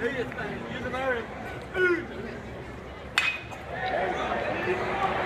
Use it, Use it,